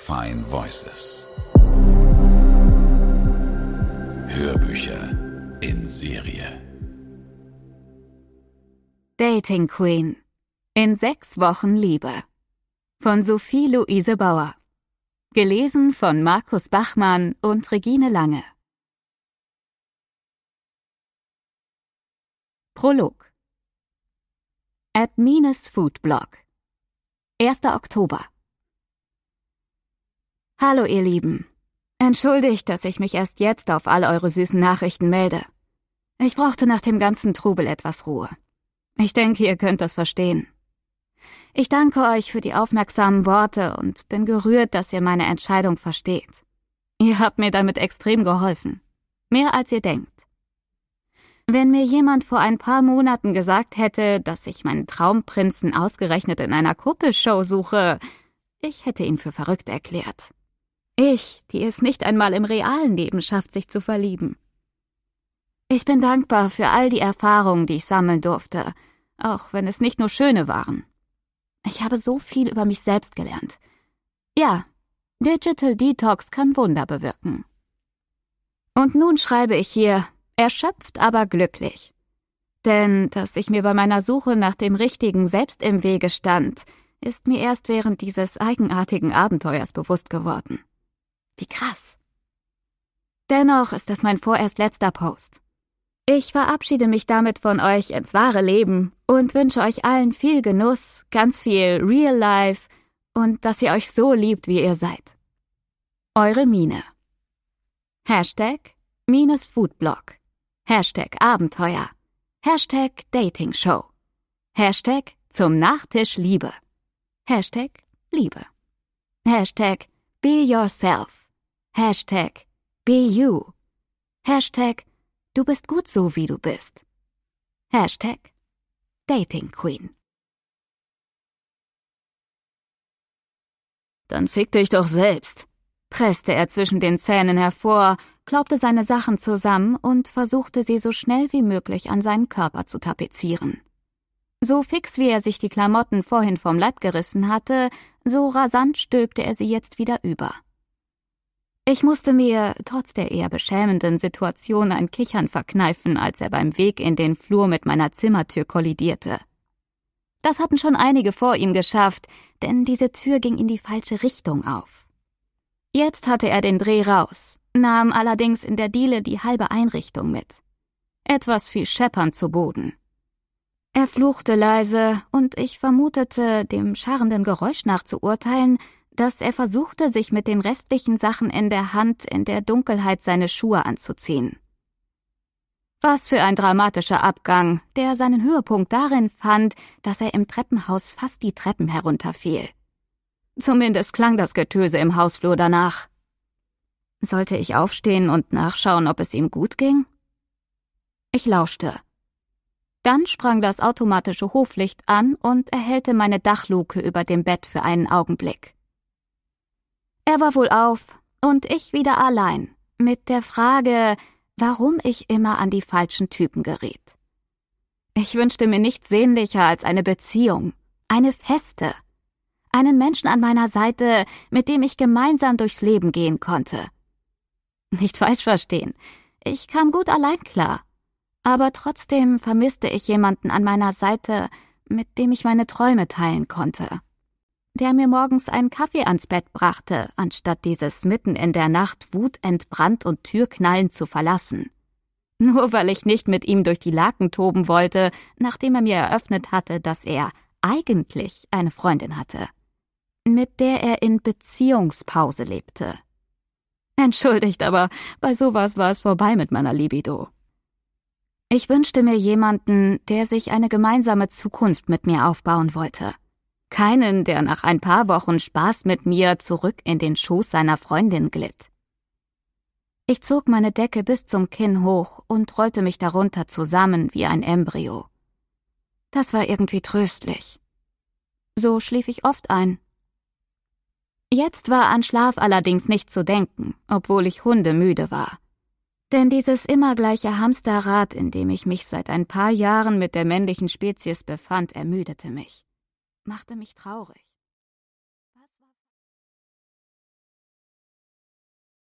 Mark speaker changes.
Speaker 1: Fine Voices. Hörbücher in Serie.
Speaker 2: Dating Queen. In sechs Wochen Liebe. Von Sophie Luise Bauer. Gelesen von Markus Bachmann und Regine Lange. Prolog. Admines Food Blog. 1. Oktober. Hallo ihr Lieben. Entschuldigt, dass ich mich erst jetzt auf all eure süßen Nachrichten melde. Ich brauchte nach dem ganzen Trubel etwas Ruhe. Ich denke, ihr könnt das verstehen. Ich danke euch für die aufmerksamen Worte und bin gerührt, dass ihr meine Entscheidung versteht. Ihr habt mir damit extrem geholfen. Mehr als ihr denkt. Wenn mir jemand vor ein paar Monaten gesagt hätte, dass ich meinen Traumprinzen ausgerechnet in einer Kuppelshow suche, ich hätte ihn für verrückt erklärt. Ich, die es nicht einmal im realen Leben schafft, sich zu verlieben. Ich bin dankbar für all die Erfahrungen, die ich sammeln durfte, auch wenn es nicht nur schöne waren. Ich habe so viel über mich selbst gelernt. Ja, Digital Detox kann Wunder bewirken. Und nun schreibe ich hier, erschöpft, aber glücklich. Denn dass ich mir bei meiner Suche nach dem Richtigen selbst im Wege stand, ist mir erst während dieses eigenartigen Abenteuers bewusst geworden. Wie krass. Dennoch ist das mein vorerst letzter Post. Ich verabschiede mich damit von euch ins wahre Leben und wünsche euch allen viel Genuss, ganz viel Real Life und dass ihr euch so liebt, wie ihr seid. Eure Mine. Hashtag minus Foodblog. Hashtag Abenteuer. Hashtag Dating Show. Hashtag zum Nachtisch Liebe. Hashtag Liebe. Hashtag Be Yourself. Hashtag Be You. Hashtag Du bist gut so, wie du bist. Hashtag Dating Queen.
Speaker 3: Dann fick dich doch selbst, presste er zwischen den Zähnen hervor, klaubte seine Sachen zusammen und versuchte sie so schnell wie möglich an seinen Körper zu tapezieren. So fix wie er sich die Klamotten vorhin vom Leib gerissen hatte, so rasant stülpte er sie jetzt wieder über. Ich musste mir, trotz der eher beschämenden Situation, ein Kichern verkneifen, als er beim Weg in den Flur mit meiner Zimmertür kollidierte. Das hatten schon einige vor ihm geschafft, denn diese Tür ging in die falsche Richtung auf. Jetzt hatte er den Dreh raus, nahm allerdings in der Diele die halbe Einrichtung mit. Etwas fiel scheppernd zu Boden. Er fluchte leise, und ich vermutete, dem scharrenden Geräusch nach zu urteilen, dass er versuchte, sich mit den restlichen Sachen in der Hand in der Dunkelheit seine Schuhe anzuziehen. Was für ein dramatischer Abgang, der seinen Höhepunkt darin fand, dass er im Treppenhaus fast die Treppen herunterfiel. Zumindest klang das Getöse im Hausflur danach. Sollte ich aufstehen und nachschauen, ob es ihm gut ging? Ich lauschte. Dann sprang das automatische Hoflicht an und erhellte meine Dachluke über dem Bett für einen Augenblick. Er war wohl auf und ich wieder allein, mit der Frage, warum ich immer an die falschen Typen geriet. Ich wünschte mir nichts sehnlicher als eine Beziehung, eine feste, einen Menschen an meiner Seite, mit dem ich gemeinsam durchs Leben gehen konnte. Nicht falsch verstehen, ich kam gut allein klar, aber trotzdem vermisste ich jemanden an meiner Seite, mit dem ich meine Träume teilen konnte der mir morgens einen Kaffee ans Bett brachte, anstatt dieses mitten in der Nacht wutentbrannt und türknallend zu verlassen. Nur weil ich nicht mit ihm durch die Laken toben wollte, nachdem er mir eröffnet hatte, dass er eigentlich eine Freundin hatte, mit der er in Beziehungspause lebte. Entschuldigt, aber bei sowas war es vorbei mit meiner Libido. Ich wünschte mir jemanden, der sich eine gemeinsame Zukunft mit mir aufbauen wollte keinen, der nach ein paar Wochen Spaß mit mir zurück in den Schoß seiner Freundin glitt. Ich zog meine Decke bis zum Kinn hoch und rollte mich darunter zusammen wie ein Embryo. Das war irgendwie tröstlich. So schlief ich oft ein. Jetzt war an Schlaf allerdings nicht zu denken, obwohl ich hundemüde war. Denn dieses immer gleiche Hamsterrad, in dem ich mich seit ein paar Jahren mit der männlichen Spezies befand, ermüdete mich machte mich traurig.